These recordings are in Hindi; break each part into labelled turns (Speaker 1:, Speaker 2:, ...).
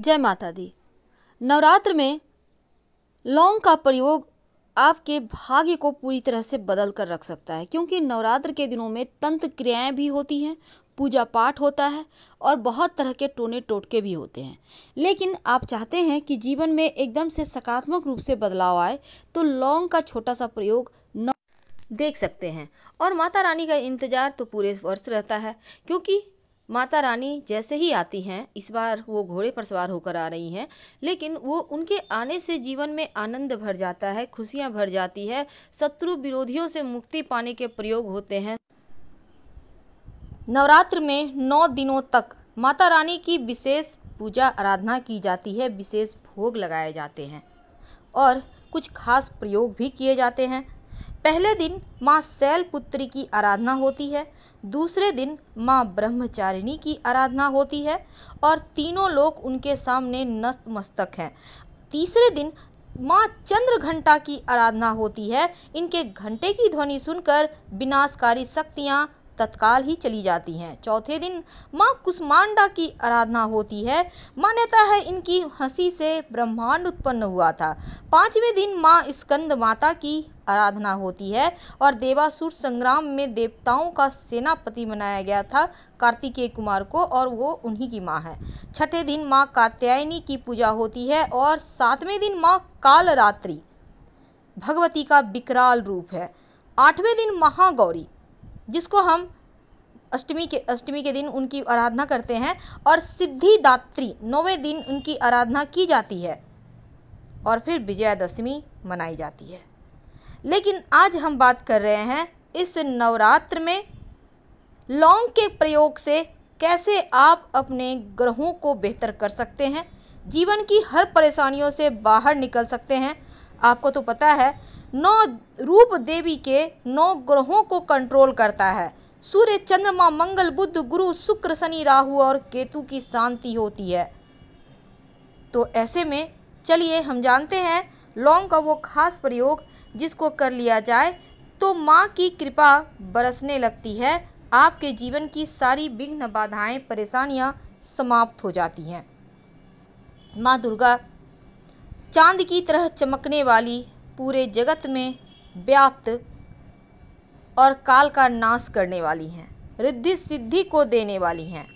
Speaker 1: जय माता दी। नवरात्र में लौंग का प्रयोग आपके भाग्य को पूरी तरह से बदल कर रख सकता है, क्योंकि नवरात्र के दिनों में तंत्र क्रियाएँ भी होती हैं, पूजा पाठ होता है और बहुत तरह के टोने टोटके भी होते हैं। लेकिन आप चाहते हैं कि जीवन में एकदम से सकारात्मक रूप से बदलाव आए तो लौंग का छोटा सा प्रयोग न देख सकते हैं। और माता रानी का इंतज़ार तो पूरे वर्ष रहता है, क्योंकि माता रानी जैसे ही आती हैं, इस बार वो घोड़े पर सवार होकर आ रही हैं, लेकिन वो उनके आने से जीवन में आनंद भर जाता है, खुशियाँ भर जाती है, शत्रु विरोधियों से मुक्ति पाने के प्रयोग होते हैं। नवरात्र में नौ दिनों तक माता रानी की विशेष पूजा आराधना की जाती है, विशेष भोग लगाए जाते हैं और कुछ खास प्रयोग भी किए जाते हैं। पहले दिन माँ शैलपुत्री की आराधना होती है दूसरे दिन माँ ब्रह्मचारिणी की आराधना होती है और तीनों लोग उनके सामने नतमस्तक मस्तक हैं। तीसरे दिन माँ चंद्र घंटा की आराधना होती है। इनके घंटे की ध्वनि सुनकर विनाशकारी शक्तियाँ तत्काल ही चली जाती हैं। चौथे दिन माँ कुष्मांडा की आराधना होती है। मान्यता है इनकी हँसी से ब्रह्मांड उत्पन्न हुआ था। पाँचवें दिन माँ स्कंद माता की आराधना होती है और देवासुर संग्राम में देवताओं का सेनापति बनाया गया था कार्तिकेय कुमार को और वो उन्हीं की माँ है। छठे दिन माँ कात्यायनी की पूजा होती है और सातवें दिन माँ कालरात्रि, भगवती का विकराल रूप है। आठवें दिन महागौरी जिसको हम अष्टमी के अष्टमी के दिन उनकी आराधना करते हैं और सिद्धिदात्री नौवें दिन उनकी आराधना की जाती है और फिर विजयादशमी मनाई जाती है। लेकिन आज हम बात कर रहे हैं इस नवरात्र में लौंग के प्रयोग से कैसे आप अपने ग्रहों को बेहतर कर सकते हैं, जीवन की हर परेशानियों से बाहर निकल सकते हैं। आपको तो पता है नौ रूप देवी के नौ ग्रहों को कंट्रोल करता है। सूर्य, चंद्रमा, मंगल बुद्ध गुरु, शुक्र, शनि, राहु और केतु की शांति होती है। तो ऐसे में चलिए हम जानते हैं लौंग का वो खास प्रयोग जिसको कर लिया जाए तो माँ की कृपा बरसने लगती है। आपके जीवन की सारी विघ्न बाधाएँ, परेशानियाँ समाप्त हो जाती हैं। माँ दुर्गा, चाँद की तरह चमकने वाली पूरे जगत में व्याप्त और काल का नाश करने वाली हैं, रिद्धि सिद्धि को देने वाली हैं।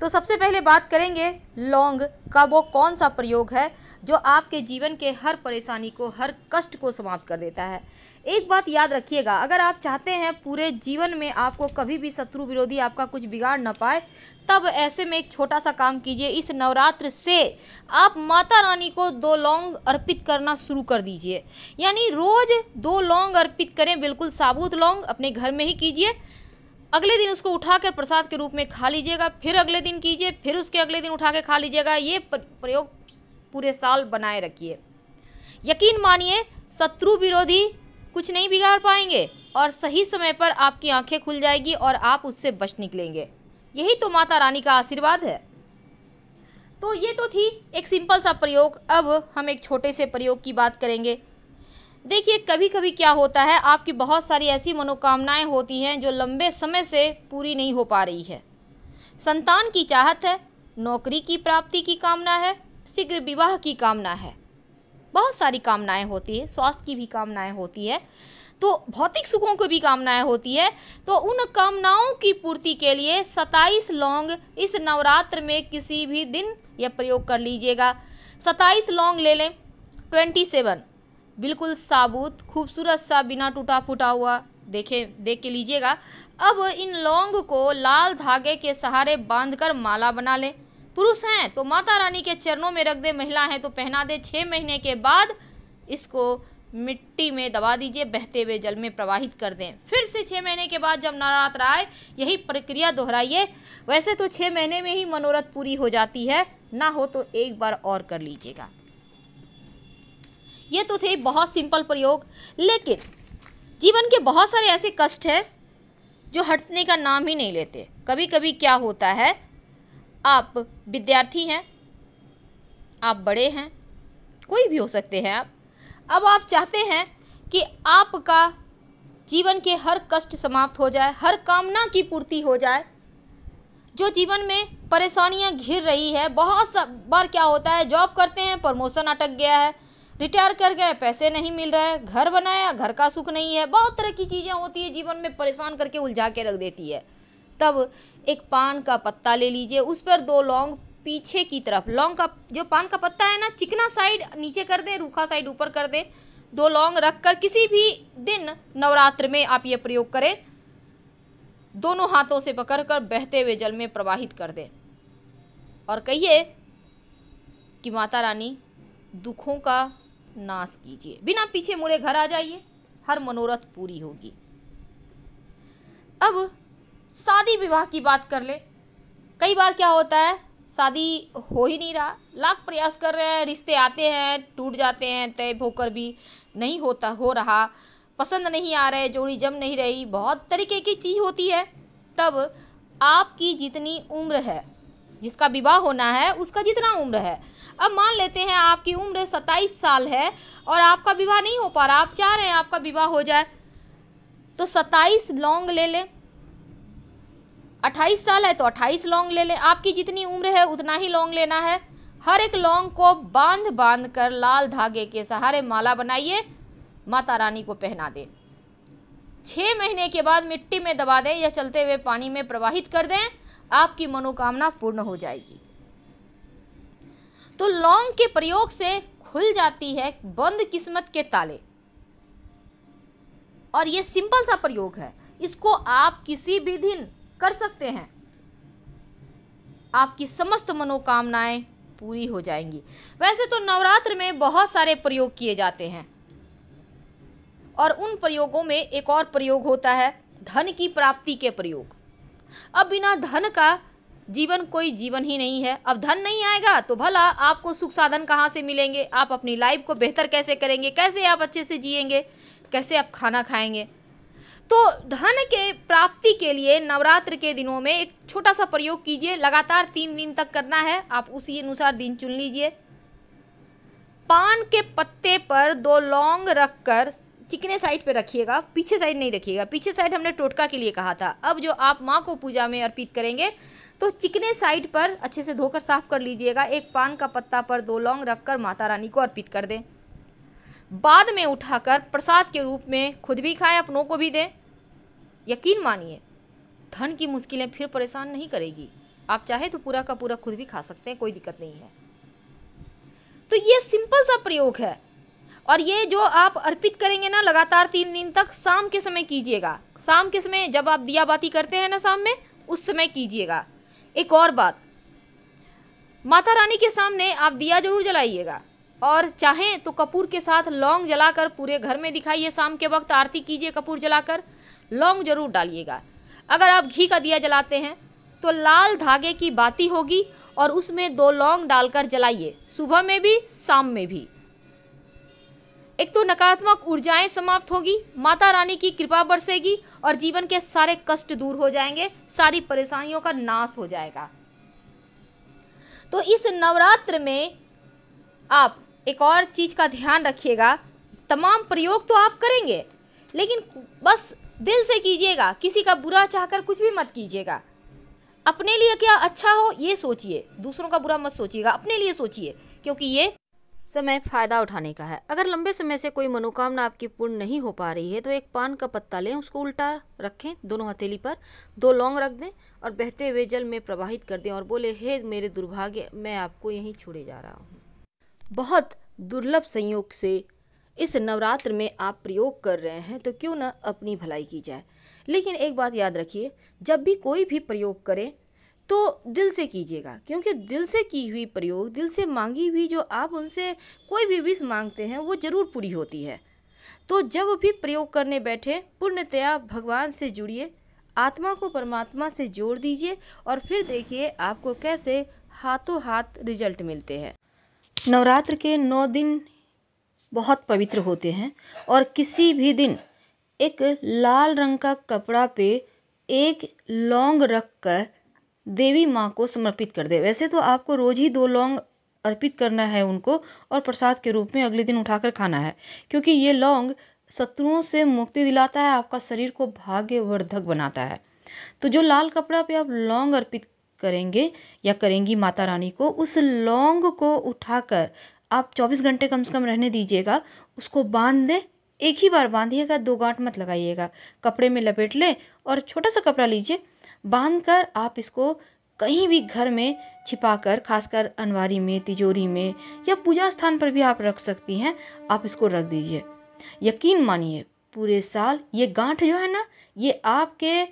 Speaker 1: तो सबसे पहले बात करेंगे लौंग का वो कौन सा प्रयोग है जो आपके जीवन के हर परेशानी को, हर कष्ट को समाप्त कर देता है। एक बात याद रखिएगा, अगर आप चाहते हैं पूरे जीवन में आपको कभी भी शत्रु विरोधी आपका कुछ बिगाड़ ना पाए, तब ऐसे में एक छोटा सा काम कीजिए। इस नवरात्र से आप माता रानी को दो लौंग अर्पित करना शुरू कर दीजिए। यानी रोज़ दो लौंग अर्पित करें, बिल्कुल साबुत लौंग अपने घर में ही कीजिए। अगले दिन उसको उठाकर प्रसाद के रूप में खा लीजिएगा, फिर अगले दिन कीजिए, फिर उसके अगले दिन उठा के खा लीजिएगा। ये प्रयोग पूरे साल बनाए रखिए। यकीन मानिए, शत्रु विरोधी कुछ नहीं बिगाड़ पाएँगे और सही समय पर आपकी आँखें खुल जाएगी और आप उससे बच निकलेंगे। यही तो माता रानी का आशीर्वाद है। तो ये तो थी एक सिंपल सा प्रयोग। अब हम एक छोटे से प्रयोग की बात करेंगे। देखिए कभी कभी क्या होता है, आपकी बहुत सारी ऐसी मनोकामनाएँ होती हैं जो लंबे समय से पूरी नहीं हो पा रही है। संतान की चाहत है, नौकरी की प्राप्ति की कामना है, शीघ्र विवाह की कामना है। बहुत सारी कामनाएँ होती है, स्वास्थ्य की भी कामनाएँ होती है तो भौतिक सुखों की भी कामनाएँ होती है तो उन कामनाओं की पूर्ति के लिए सताईस लौंग इस नवरात्र में किसी भी दिन यह प्रयोग कर लीजिएगा। सताईस लौंग ले लें ट्वेंटी सेवन बिल्कुल साबुत, खूबसूरत सा, बिना टूटा फूटा हुआ, देखे, देख के लीजिएगा। अब इन लौंग को लाल धागे के सहारे बांधकर माला बना लें। पुरुष हैं तो माता रानी के चरणों में रख दे, महिला हैं तो पहना दे। छः महीने के बाद इसको मिट्टी में दबा दीजिए, बहते हुए जल में प्रवाहित कर दें। फिर से छः महीने के बाद जब नवरात्र आए, यही प्रक्रिया दोहराइए। वैसे तो छः महीने में ही मनोरथ पूरी हो जाती है, ना हो तो एक बार और कर लीजिएगा। ये तो थे बहुत सिंपल प्रयोग, लेकिन जीवन के बहुत सारे ऐसे कष्ट हैं, जो हटने का नाम ही नहीं लेते। कभी कभी क्या होता है आप विद्यार्थी हैं, आप बड़े हैं, कोई भी हो सकते हैं आप। अब आप चाहते हैं कि आपका जीवन के हर कष्ट समाप्त हो जाए, हर कामना की पूर्ति हो जाए। जो जीवन में परेशानियाँ घिर रही है, बहुत बार क्या होता है, जॉब करते हैं, प्रमोशन अटक गया है, रिटायर कर गए, पैसे नहीं मिल रहे हैं घर बनाया, घर का सुख नहीं है, बहुत तरह की चीज़ें होती है, जीवन में परेशान करके उलझा के रख देती है। तब एक पान का पत्ता ले लीजिए। उस पर दो लौंग पीछे की तरफ़, लौंग का, जो पान का पत्ता है ना, चिकना साइड नीचे कर दे, रूखा साइड ऊपर कर दे, दो लौंग रख कर किसी भी दिन नवरात्र में आप ये प्रयोग करें। दोनों हाथों से पकड़कर बहते हुए जल में प्रवाहित कर दें। और कहिए कि माता रानी, दुखों का नाश कीजिए। बिना पीछे मुड़े घर आ जाइए, हर मनोरथ पूरी होगी। अब शादी विवाह की बात कर ले। कई बार क्या होता है, शादी हो ही नहीं रहा। लाख प्रयास कर रहे हैं, रिश्ते आते हैं, टूट जाते हैं, तय होकर भी नहीं होता, हो रहा। पसंद नहीं आ रहे, जोड़ी जम नहीं रही। बहुत तरीके की चीज़ होती है। तब आपकी जितनी उम्र है, जिसका विवाह होना है, उसका जितना उम्र है। अब मान लेते हैं, आपकी उम्र सत्ताईस साल है और आपका विवाह नहीं हो पा रहा। आप चाह रहे हैं आपका विवाह हो जाए। तो सत्ताईस लॉन्ग ले लें। अट्ठाईस साल है तो अट्ठाईस लौंग ले लें। आपकी जितनी उम्र है, उतना ही लौंग लेना है। हर एक लौंग को बाँध बाँध कर लाल धागे के सहारे माला बनाइए, माता रानी को पहना दें। छः महीने के बाद मिट्टी में दबा दें या चलते हुए पानी में प्रवाहित कर दें, आपकी मनोकामना पूर्ण हो जाएगी। तो लौंग के प्रयोग से खुल जाती है बंद किस्मत के ताले। और ये सिंपल सा प्रयोग है। इसको आप किसी भी दिन कर सकते हैं। आपकी समस्त मनोकामनाएँ पूरी हो जाएँगी। वैसे तो नवरात्र में बहुत सारे प्रयोग किए जाते हैं। और उन प्रयोगों में एक और प्रयोग होता है, धन की प्राप्ति के प्रयोग। अब बिना धन का जीवन कोई जीवन ही नहीं है। अब धन नहीं आएगा तो भला आपको सुख साधन कहाँ से मिलेंगे? आप अपनी लाइफ को बेहतर कैसे करेंगे? कैसे आप अच्छे से जिएँगे? कैसे आप खाना खाएँगे? तो धन के प्राप्ति के लिए नवरात्र के दिनों में एक छोटा सा प्रयोग कीजिए। लगातार तीन दिन तक करना है। आप उसी अनुसार दिन चुन लीजिए। पान के पत्ते पर दो लौंग रखकर चिकने साइड पे रखिएगा। पीछे साइड नहीं रखिएगा। पीछे साइड हमने टोटका के लिए कहा था। अब जो आप माँ को पूजा में अर्पित करेंगे तो चिकने साइड पर अच्छे से धोकर साफ़ कर लीजिएगा। एक पान का पत्ता पर दो लौंग रखकर माता रानी को अर्पित कर दें। बाद में उठाकर प्रसाद के रूप में खुद भी खाएँ, अपनों को भी दें। यकीन मानिए, धन की मुश्किलें फिर परेशान नहीं करेगी। आप चाहे तो पूरा का पूरा खुद भी खा सकते हैं, कोई दिक्कत नहीं है। तो ये सिंपल सा प्रयोग है। और ये जो आप अर्पित करेंगे ना, लगातार तीन दिन तक, शाम के समय कीजिएगा। शाम के समय जब आप दिया बाती करते हैं ना शाम में, उस समय कीजिएगा। एक और बात, माता रानी के सामने आप दिया ज़रूर जलाइएगा। और चाहें तो कपूर के साथ लौंग जलाकर पूरे घर में दिखाइए शाम के वक्त। आरती कीजिए कपूर जलाकर। लौंग ज़रूर डालिएगा। अगर आप घी का दिया जलाते हैं तो लाल धागे की बाती होगी और उसमें दो लौंग डालकर जलाइए, सुबह में भी, शाम में भी। एक तो नकारात्मक ऊर्जाएँ समाप्त होगी, माता रानी की कृपा बरसेगी और जीवन के सारे कष्ट दूर हो जाएँगे, सारी परेशानियों का नाश हो जाएगा। तो इस नवरात्र में आप एक और चीज़ का ध्यान रखिएगा। तमाम प्रयोग तो आप करेंगे, लेकिन बस दिल से कीजिएगा, किसी का बुरा चाहकर कुछ भी मत कीजिएगा। अपने लिए क्या अच्छा हो, ये सोचिए। दूसरों का बुरा मत सोचिएगा, अपने लिए सोचिए, क्योंकि ये समय फ़ायदा उठाने का है। अगर लंबे समय से कोई मनोकामना आपकी पूर्ण नहीं हो पा रही है तो एक पान का पत्ता लें, उसको उल्टा रखें, दोनों हथेली पर, दो लौंग रख दें और बहते हुए जल में प्रवाहित कर दें और बोले, हे मेरे दुर्भाग्य, मैं आपको यहीं छोड़े जा रहा हूँ। बहुत दुर्लभ संयोग से इस नवरात्र में आप प्रयोग कर रहे हैं तो क्यों ना अपनी भलाई की जाए। लेकिन एक बात याद रखिए, जब भी कोई भी प्रयोग करें तो दिल से कीजिएगा, क्योंकि दिल से की हुई प्रयोग, दिल से मांगी हुई जो आप उनसे कोई भी विष मांगते हैं, वो ज़रूर पूरी होती है। तो जब भी प्रयोग करने बैठे, पूर्णतया भगवान से जुड़िए, आत्मा को परमात्मा से जोड़ दीजिए, और फिर देखिए आपको कैसे हाथों हाथ रिज़ल्ट मिलते हैं। नवरात्र के नौ दिन बहुत पवित्र होते हैं और किसी भी दिन एक लाल रंग का कपड़ा पे एक लौंग रख कर देवी माँ को समर्पित कर दे। वैसे तो आपको रोज़ ही दो लौंग अर्पित करना है उनको और प्रसाद के रूप में अगले दिन उठाकर खाना है, क्योंकि ये लौंग शत्रुओं से मुक्ति दिलाता है, आपका शरीर को भाग्यवर्धक बनाता है। तो जो लाल कपड़ा पे आप लौंग अर्पित करेंगे या करेंगी माता रानी को, उस लौंग को उठाकर आप 24 घंटे कम से कम रहने दीजिएगा, उसको बाँध दें, एक ही बार बांधिएगा, दो गांठ मत लगाइएगा। कपड़े में लपेट लें और छोटा सा कपड़ा लीजिए बाँध कर आप इसको कहीं भी घर में छिपा कर खासकर अनवारी में, तिजोरी में या पूजा स्थान पर भी आप रख सकती हैं, आप इसको रख दीजिए। यकीन मानिए, पूरे साल ये गांठ जो है ना, ये आपके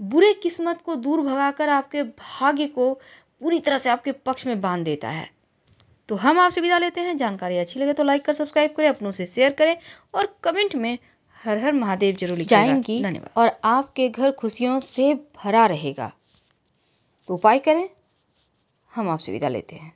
Speaker 1: बुरे किस्मत को दूर भगाकर आपके भाग्य को पूरी तरह से आपके पक्ष में बाँध देता है। तो हम आपसे विदा लेते हैं। जानकारी अच्छी लगे तो लाइक कर सब्सक्राइब करें अपनों से शेयर करें और कमेंट में हर हर महादेव ज़रूर
Speaker 2: जाएँगी
Speaker 1: धन्यवाद।
Speaker 2: और आपके घर खुशियों से भरा रहेगा। तो उपाय करें। हम आपसे विदा लेते हैं।